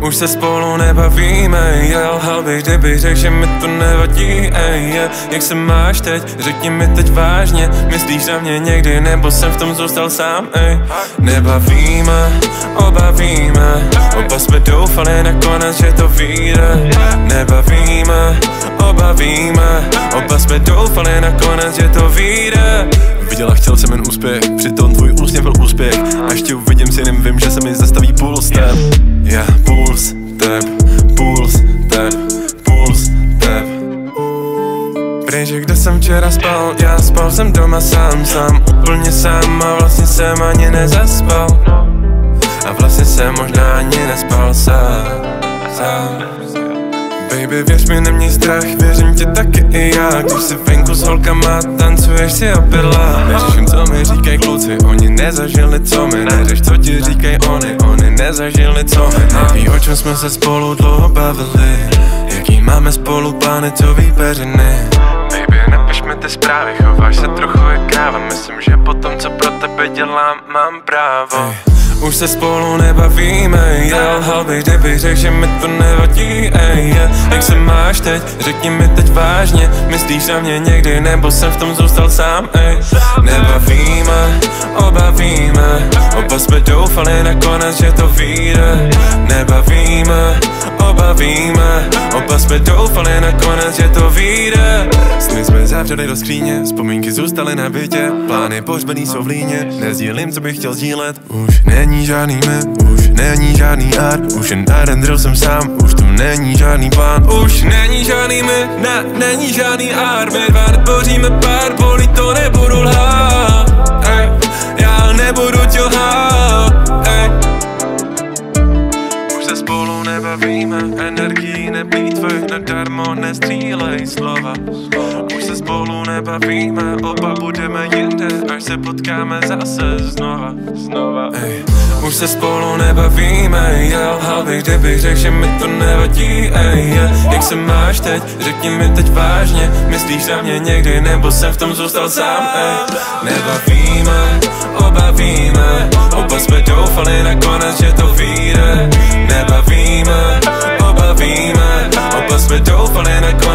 Už se spolu nebavíme, já lhal bych, kdybych řekl, že mi to nevadí ej, yeah. Jak se máš teď, řekni mi teď vážně Myslíš na mě někdy, nebo jsem v tom zůstal sám ej. Nebavíme, oba víme Oba jsme doufali nakonec, že to vyjde Nebavíme, oba víme Oba jsme doufali nakonec, že to vyjde Viděla, chtěl jsem jen úspěch, úspěch. A ještě uvidím si jenom vím, že se mi zastaví puls Já yeah, puls teb, puls teb, puls teb Pryč, kde jsem včera spal, já spal jsem doma sám, sám. Úplně sám a vlastně jsem ani nezaspal. A vlastně jsem možná ani nespal sám, sám Baby, věř mi, neměj strach, věřím ti taky i já. Když si venku s holkama tancuješ si opila Neřeším, co mi říkají kluci, oni nezažili, co mi Neřeš, co ti říkají oni, oni nezažili, co mi Neví, o čem jsme se spolu dlouho bavili. Jaký máme spolu plány, co ví peřiny Baby, napiš mi ty zprávy, chováš se trochu jak kráva. Myslím, že po tom, co pro tebe dělám, mám právo už se spolu nebavíme, já lhal bych, kdybych řekl, že mi to nevadí, ej, yeah. Jak se máš teď, řekni mi teď vážně Myslíš na mě někdy, nebo jsem v tom zůstal sám, ej? Nebavíme, oba víme Oba jsme doufali nakonec, že to vyjde. Nebavíme, oba víme. Oba jsme doufali nakonec, že to vyjde. Sny jsme zavřeli do skříně, vzpomínky zůstaly na bytě. Plány pohřbený jsou v líně, nezdílím, co bych chtěl sdílet. Už není žádný me, už není žádný art. Už jen jeden drill jsem sám, už tu není žádný plán. Už není žádný me, ne, není žádný art. My dva netvoříme pár, bolí to nebudu Nadarmo nestřílej slova Už se spolu nebavíme, oba budeme jinde Až se potkáme zase znova, znova ej. Už se spolu nebavíme, já lhal bych, kdybych řekl, že mi to nevadí ej, yeah. Jak se máš teď, řekni mi teď vážně Myslíš na mě někdy, nebo jsem v tom zůstal sám ej. Nebavíme, oba phone and go.